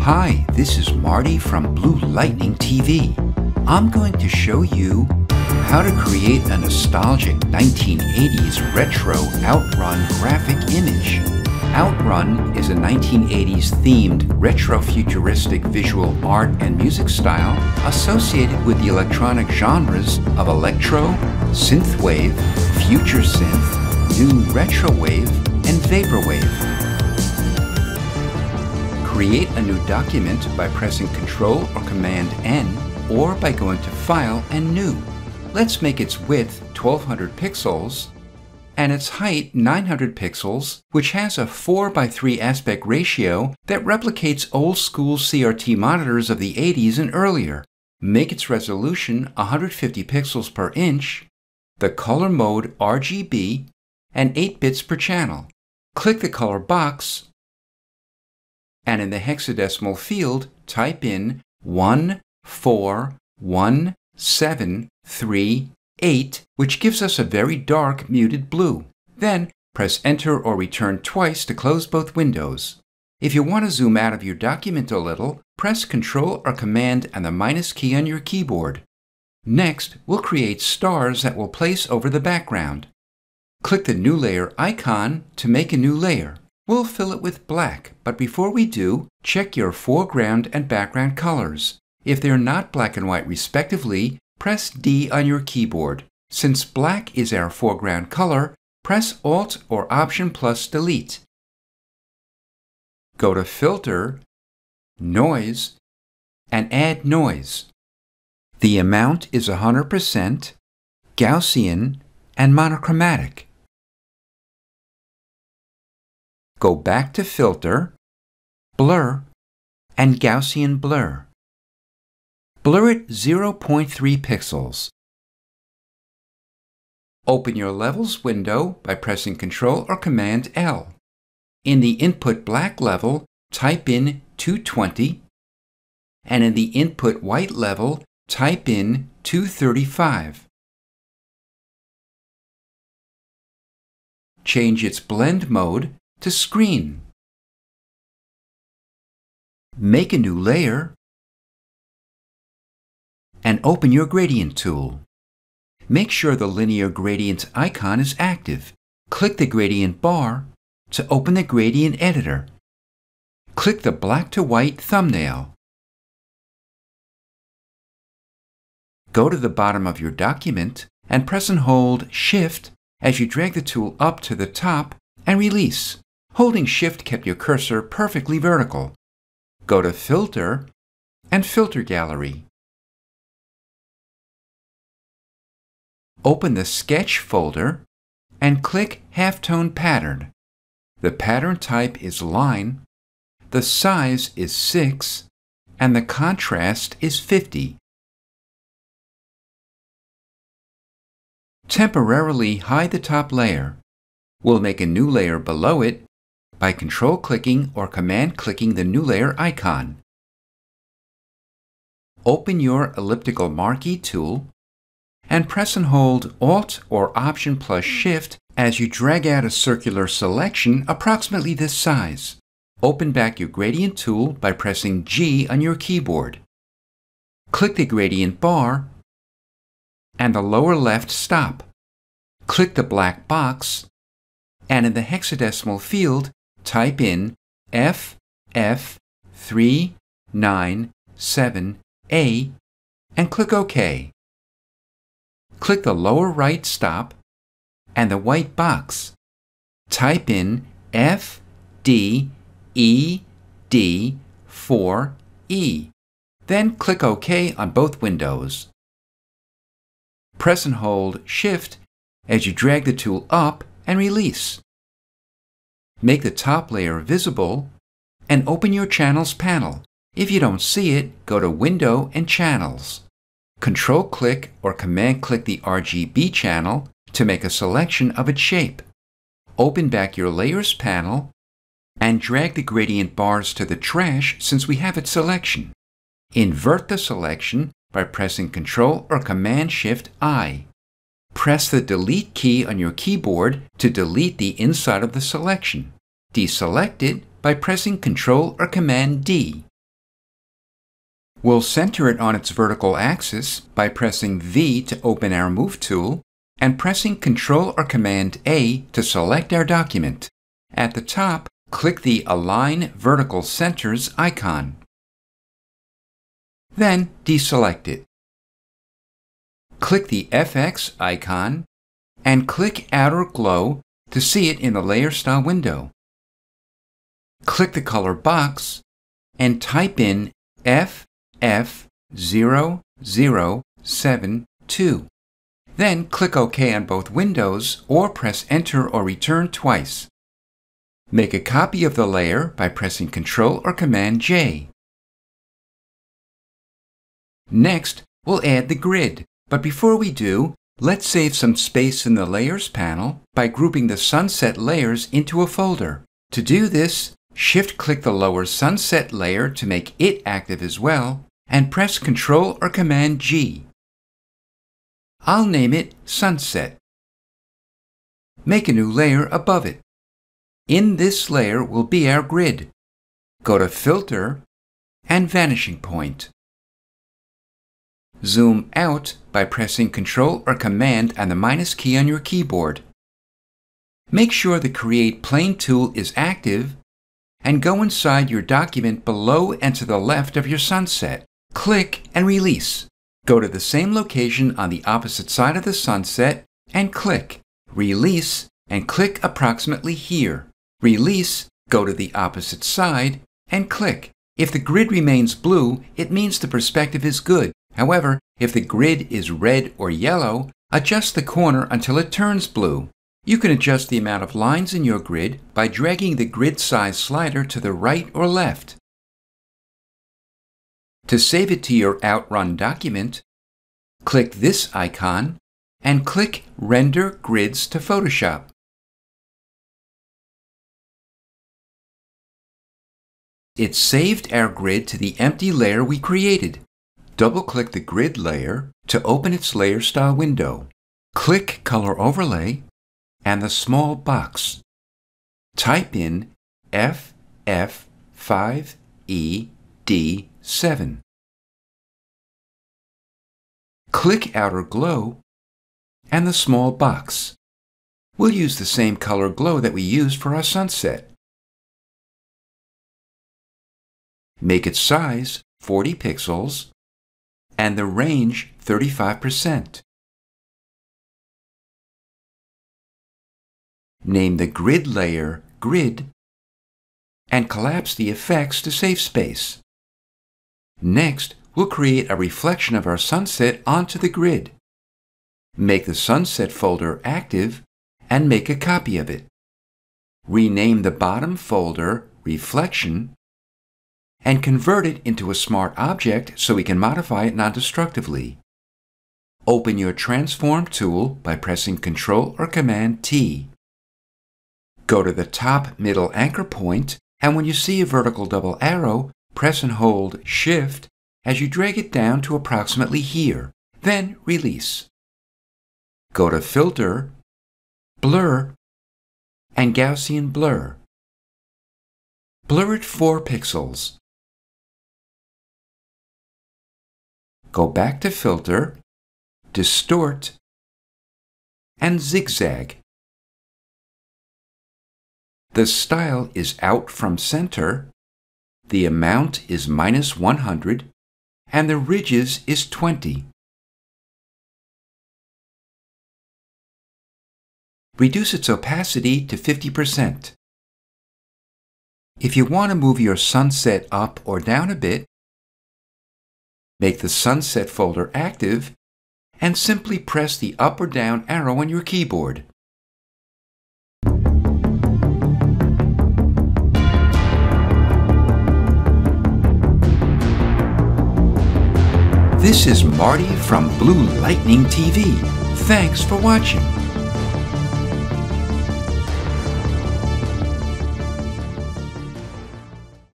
Hi, this is Marty from Blue Lightning TV. I'm going to show you how to create a nostalgic 1980s retro Outrun graphic image. Outrun is a 1980s themed retro-futuristic visual art and music style associated with the electronic genres of electro, synthwave, future synth, new retrowave, and vaporwave. Create a new document by pressing Ctrl or Command N or by going to File and New. Let's make its width 1200 pixels and its height 900 pixels, which has a 4 by 3 aspect ratio that replicates old school CRT monitors of the 80s and earlier. Make its resolution 150 pixels per inch, the color mode RGB, and 8 bits per channel. Click the color box and in the hexadecimal field, type in 141738, which gives us a very dark muted blue. Then press Enter or Return twice to close both windows. If you want to zoom out of your document a little, press Ctrl or Command and the minus key on your keyboard. Next, we'll create stars that we'll place over the background. Click the New Layer icon to make a new layer. We'll fill it with black, but before we do, check your foreground and background colors. If they're not black and white respectively, press D on your keyboard. Since black is our foreground color, press Alt or Option plus Delete. Go to Filter, Noise, and add noise. The amount is 100%, Gaussian, and monochromatic. Go back to Filter, Blur, and Gaussian Blur. Blur it 0.3 pixels. Open your Levels window by pressing Ctrl or Command L. In the Input Black level, type in 220, and in the Input White level, type in 235. Change its blend mode to screen. Make a new layer and open your gradient tool. Make sure the linear gradient icon is active. Click the gradient bar to open the gradient editor. Click the black to white thumbnail. Go to the bottom of your document and press and hold Shift as you drag the tool up to the top and release. Holding Shift kept your cursor perfectly vertical. Go to Filter and Filter Gallery. Open the Sketch folder and click Halftone Pattern. The pattern type is line, the size is 6, and the contrast is 50. Temporarily hide the top layer. We'll make a new layer below it by control-clicking or command-clicking the new layer icon. Open your elliptical marquee tool and press and hold Alt or Option plus Shift as you drag out a circular selection approximately this size. Open back your gradient tool by pressing G on your keyboard. Click the gradient bar and the lower left stop. Click the black box and in the hexadecimal field, type in FF397A and click OK. Click the lower right stop and the white box. Type in FDED4E. Then click OK on both windows. Press and hold Shift as you drag the tool up and release. Make the top layer visible and open your Channels panel. If you don't see it, go to Window and Channels. Control-click or Command-click the RGB channel to make a selection of its shape. Open back your Layers panel and drag the gradient bars to the trash since we have its selection. Invert the selection by pressing Ctrl or Command-Shift-I. Press the Delete key on your keyboard to delete the inside of the selection. Deselect it by pressing Ctrl or Command D. We'll center it on its vertical axis by pressing V to open our Move tool and pressing Ctrl or Command A to select our document. At the top, click the Align Vertical Centers icon. Then deselect it. Click the FX icon and click Outer Glow to see it in the Layer Style window. Click the color box and type in FF0072. Then click OK on both windows or press Enter or Return twice. Make a copy of the layer by pressing Ctrl or Command J. Next, we'll add the grid. But before we do, let's save some space in the Layers panel by grouping the sunset layers into a folder. To do this, shift-click the lower sunset layer to make it active as well, and press Ctrl or Command G. I'll name it Sunset. Make a new layer above it. In this layer will be our grid. Go to Filter and Vanishing Point. Zoom out by pressing Ctrl or Command and the minus key on your keyboard. Make sure the Create Plane tool is active and go inside your document below and to the left of your sunset. Click and release. Go to the same location on the opposite side of the sunset and click. Release and click approximately here. Release, go to the opposite side and click. If the grid remains blue, it means the perspective is good. However, if the grid is red or yellow, adjust the corner until it turns blue. You can adjust the amount of lines in your grid by dragging the grid size slider to the right or left. To save it to your Outrun document, click this icon and click Render Grids to Photoshop. It saved our grid to the empty layer we created. Double-click the grid layer to open its layer style window. Click Color Overlay and the small box. Type in FF5ED7. Click Outer Glow and the small box. We'll use the same color glow that we used for our sunset. Make its size 40 pixels and the range 35%. Name the grid layer Grid and collapse the effects to save space. Next, we'll create a reflection of our sunset onto the grid. Make the sunset folder active and make a copy of it. Rename the bottom folder Reflection and convert it into a smart object so we can modify it non-destructively. Open your Transform tool by pressing Ctrl or Command T. Go to the top middle anchor point, and when you see a vertical double arrow, press and hold Shift as you drag it down to approximately here. Then release. Go to Filter, Blur, and Gaussian Blur. Blur it 4 pixels. Go back to Filter, Distort, and Zigzag. The style is out from center, the amount is minus 100, and the ridges is 20. Reduce its opacity to 50%. If you want to move your sunset up or down a bit, Make the Sunset folder active and simply press the up or down arrow on your keyboard. This is Marty from Blue Lightning TV. Thanks for watching.